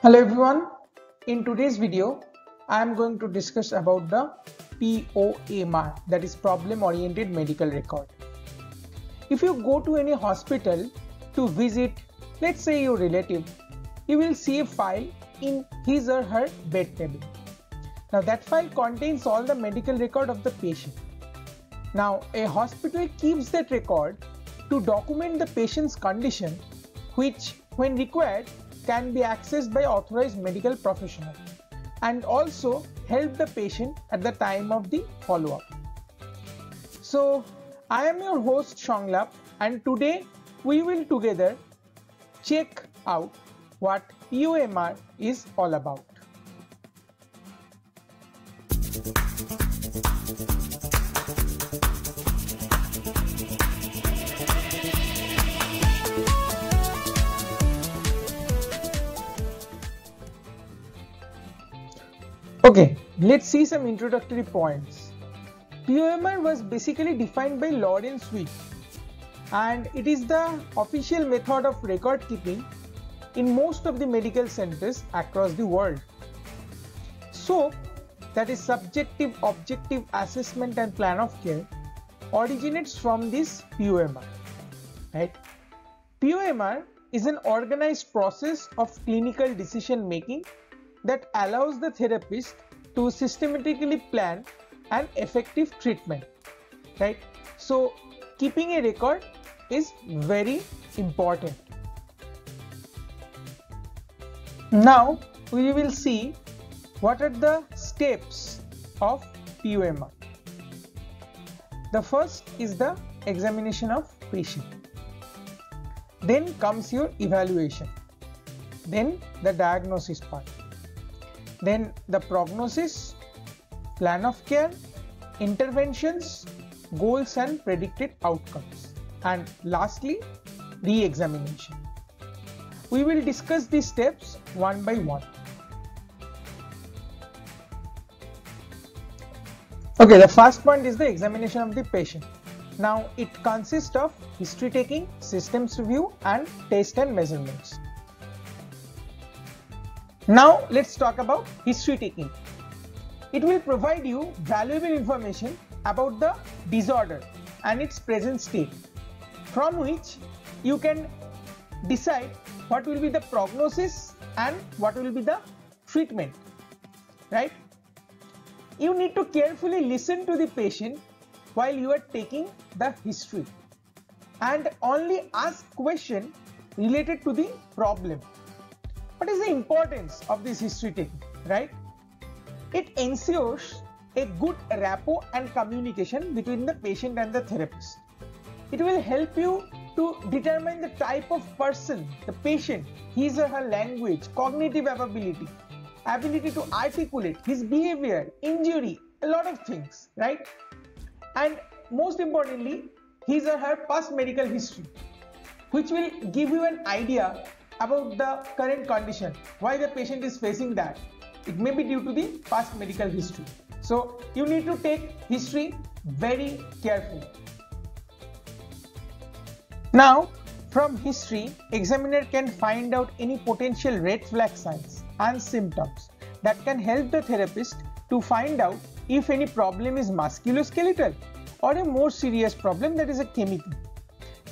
Hello everyone. In today's video, I am going to discuss about the POMR that is problem oriented medical record. If you go to any hospital to visit let's say your relative, you will see a file in his or her bed table. Now that file contains all the medical record of the patient. Now a hospital keeps that record to document the patient's condition which when required can be accessed by authorized medical professional and also help the patient at the time of the follow-up. So I am your host Shanglap and today we will together check out what POMR is all about. Okay, let's see some introductory points. POMR was basically defined by Lawrence Weed and it is the official method of record keeping in most of the medical centers across the world. So, that is subjective objective assessment and plan of care originates from this POMR. Right? POMR is an organized process of clinical decision making that allows the therapist to systematically plan an effective treatment. Right? So, keeping a record is very important. Now we will see what are the steps of POMR. The first is the examination of patient. Then comes your evaluation. Then the diagnosis part. Then the prognosis, plan of care, interventions, goals and predicted outcomes and lastly re-examination. We will discuss these steps one by one. Okay, the first point is the examination of the patient. Now it consists of history taking, systems review and test and measurements. Now let's talk about history taking. It will provide you valuable information about the disorder and its present state from which you can decide what will be the prognosis and what will be the treatment right you need to carefully listen to the patient while you are taking the history and only ask question related to the problem what is the importance of this history taking right it ensures a good rapport and communication between the patient and the therapist it will help you to determine the type of person, the patient, his or her language, cognitive ability, ability to articulate, his behavior, injury, a lot of things, right? And most importantly, his or her past medical history, which will give you an idea about the current condition, why the patient is facing that. It may be due to the past medical history. So you need to take history very carefully. Now, from history, examiner can find out any potential red flag signs and symptoms that can help the therapist to find out if any problem is musculoskeletal or a more serious problem that is a chemical,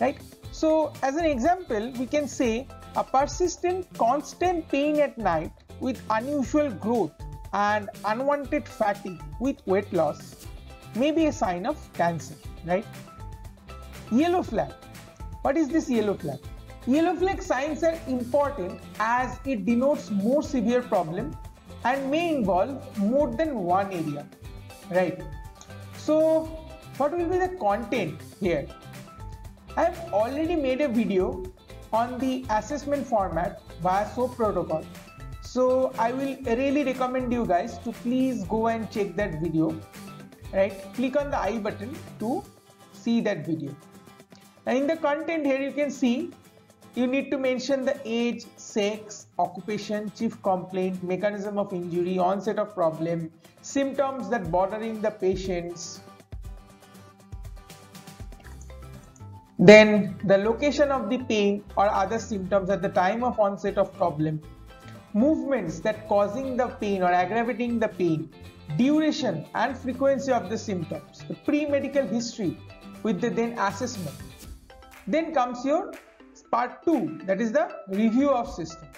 right? So, as an example, we can say a persistent constant pain at night with unusual growth and unwanted fatigue with weight loss may be a sign of cancer, right? Yellow flag what is this yellow flag? Yellow flag signs are important as it denotes more severe problem and may involve more than one area, right? So what will be the content here? I have already made a video on the assessment format via SOAP protocol. So I will really recommend you guys to please go and check that video, right? Click on the I button to see that video Now in the content here you can see you need to mention the age sex occupation chief complaint mechanism of injury onset of problem symptoms that bothering the patients then the location of the pain or other symptoms at the time of onset of problem movements that causing the pain or aggravating the pain, duration and frequency of the symptoms, the pre-medical history with the then assessment. Then comes your part 2 that is the review of systems.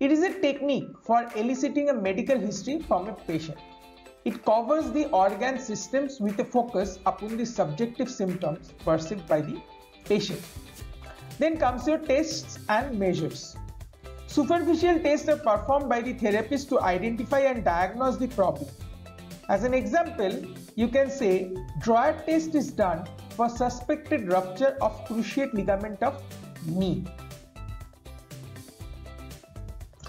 It is a technique for eliciting a medical history from a patient. It covers the organ systems with a focus upon the subjective symptoms perceived by the patient. Then comes your tests and measures. Superficial tests are performed by the therapist to identify and diagnose the problem. As an example, you can say drawer test is done for suspected rupture of cruciate ligament of knee.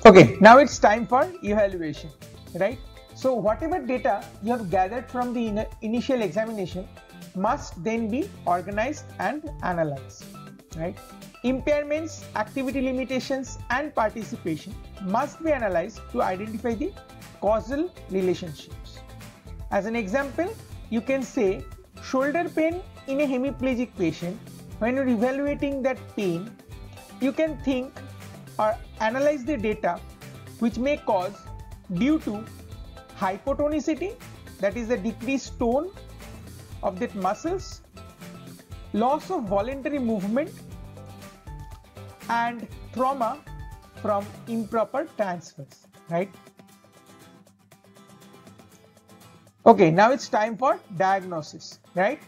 Okay, now it's time for evaluation, right? So whatever data you have gathered from the initial examination must then be organized and analyzed, right? Impairments, activity limitations and participation must be analyzed to identify the causal relationships. As an example, you can say shoulder pain in a hemiplegic patient, when you're evaluating that pain, you can think or analyze the data which may cause due to hypotonicity that is a decreased tone of that muscles, loss of voluntary movement and trauma from improper transfers, right? Okay, now it's time for diagnosis, right?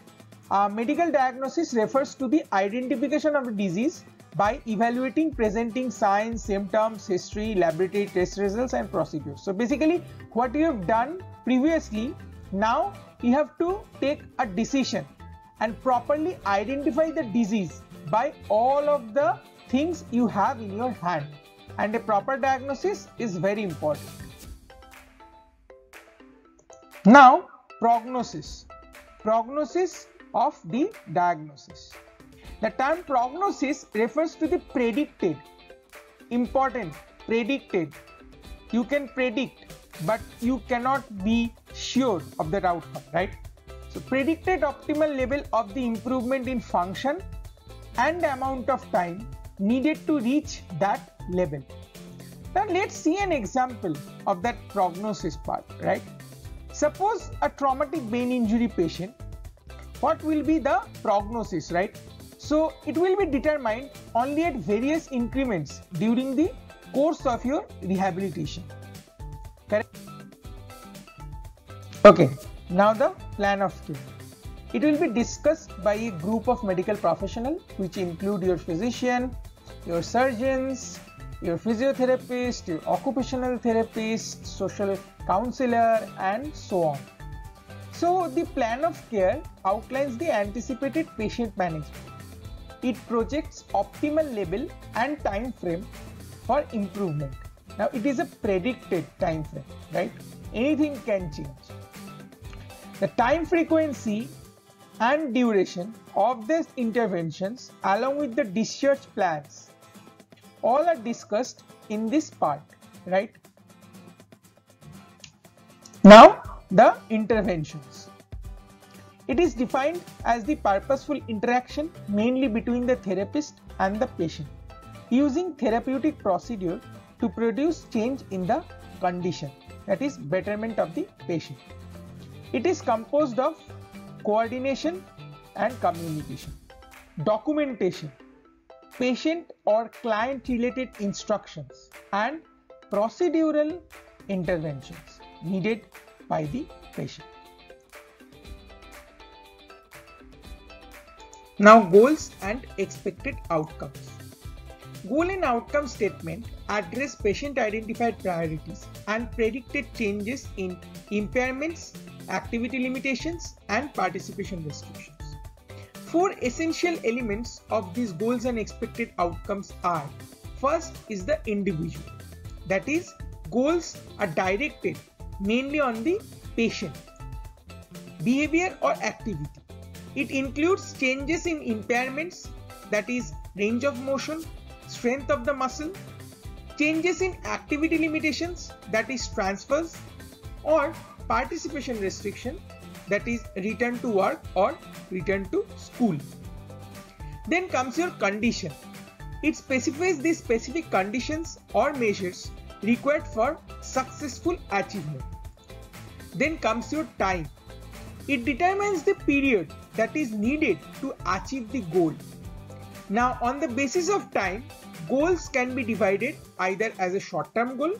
Uh, medical diagnosis refers to the identification of the disease by evaluating presenting signs, symptoms, history, laboratory test results and procedures. So basically what you have done previously, now you have to take a decision and properly identify the disease by all of the things you have in your hand and a proper diagnosis is very important. Now, prognosis. Prognosis of the diagnosis. The term prognosis refers to the predicted, important, predicted. You can predict, but you cannot be sure of that outcome, right? So, predicted optimal level of the improvement in function and amount of time needed to reach that level. Now, let's see an example of that prognosis part, right? Suppose a traumatic brain injury patient, what will be the prognosis, right? So it will be determined only at various increments during the course of your rehabilitation. Correct? Okay, now the plan of care. It will be discussed by a group of medical professionals which include your physician, your surgeons, your physiotherapist, your occupational therapist, social counselor and so on. So the plan of care outlines the anticipated patient management. It projects optimal level and time frame for improvement. Now it is a predicted time frame, right? Anything can change. The time frequency and duration of these interventions along with the discharge plans all are discussed in this part, right? Now, the interventions. It is defined as the purposeful interaction mainly between the therapist and the patient using therapeutic procedure to produce change in the condition that is betterment of the patient. It is composed of coordination and communication, documentation, patient or client related instructions and procedural interventions needed by the patient. Now goals and expected outcomes. Goal and outcome statement address patient identified priorities and predicted changes in impairments, activity limitations and participation restrictions. Four essential elements of these goals and expected outcomes are First is the individual. That is, goals are directed mainly on the patient, behavior or activity. It includes changes in impairments that is range of motion, strength of the muscle, changes in activity limitations that is transfers or participation restriction that is return to work or return to school. Then comes your condition. It specifies the specific conditions or measures required for successful achievement. Then comes your time. It determines the period that is needed to achieve the goal. Now on the basis of time, goals can be divided either as a short-term goal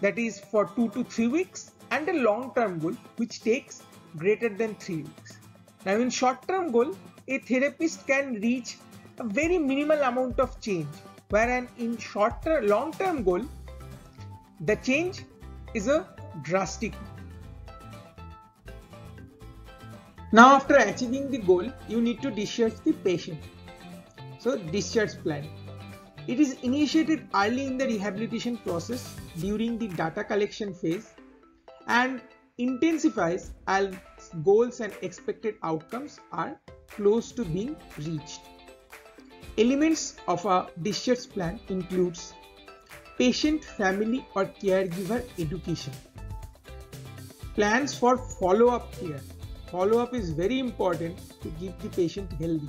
that is for 2 to 3 weeks and a long-term goal which takes greater than 3 weeks. Now in short-term goal, a therapist can reach a very minimal amount of change whereas in short-term long-term goal, the change is a drastic Now after achieving the goal, you need to discharge the patient. So discharge plan. It is initiated early in the rehabilitation process during the data collection phase and intensifies as goals and expected outcomes are close to being reached. Elements of a discharge plan includes patient, family or caregiver education, plans for follow-up care, follow-up is very important to keep the patient healthy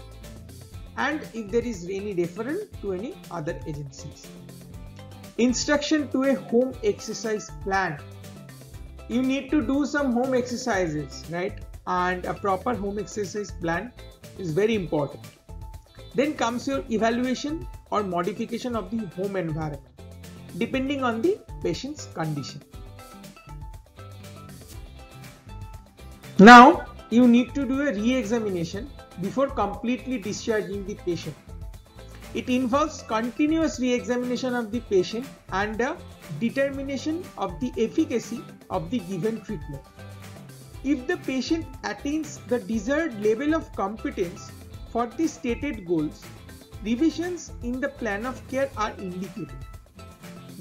and if there is any referral to any other agencies. Instruction to a home exercise plan. You need to do some home exercises, right? And a proper home exercise plan is very important. Then comes your evaluation or modification of the home environment depending on the patient's condition. Now you need to do a re-examination before completely discharging the patient. It involves continuous re-examination of the patient and a determination of the efficacy of the given treatment. If the patient attains the desired level of competence for the stated goals, revisions in the plan of care are indicated.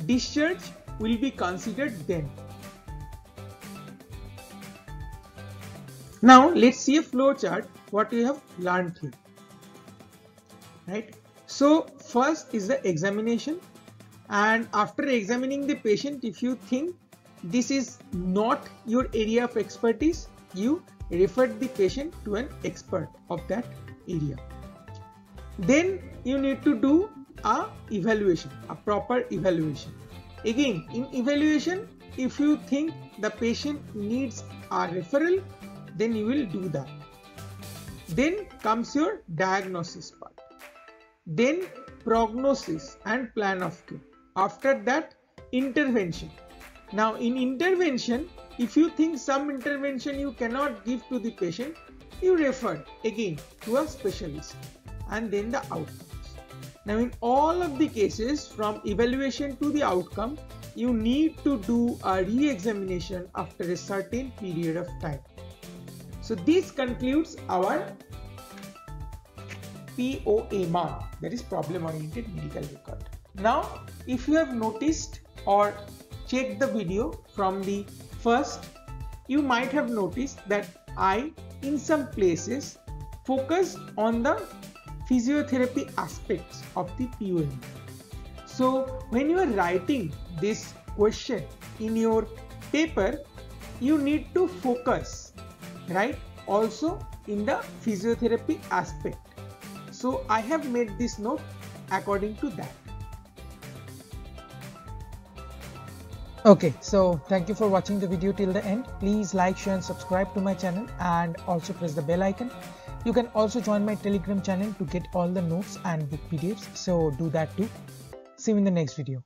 Discharge will be considered then. Now let's see a flow chart what we have learned here. Right. So first is the examination and after examining the patient if you think this is not your area of expertise you refer the patient to an expert of that area. Then you need to do a evaluation, a proper evaluation. Again in evaluation if you think the patient needs a referral then you will do that. Then comes your diagnosis part. Then prognosis and plan of care. After that, intervention. Now, in intervention, if you think some intervention you cannot give to the patient, you refer again to a specialist and then the outcomes. Now, in all of the cases from evaluation to the outcome, you need to do a re-examination after a certain period of time. So this concludes our POMR that is problem oriented medical record. Now if you have noticed or checked the video from the first you might have noticed that I in some places focused on the physiotherapy aspects of the POM. So when you are writing this question in your paper you need to focus right also in the physiotherapy aspect so i have made this note according to that okay so thank you for watching the video till the end. Please like share and subscribe to my channel and also press the bell icon. You can also join my telegram channel to get all the notes and book pdfs so do that too. See you in the next video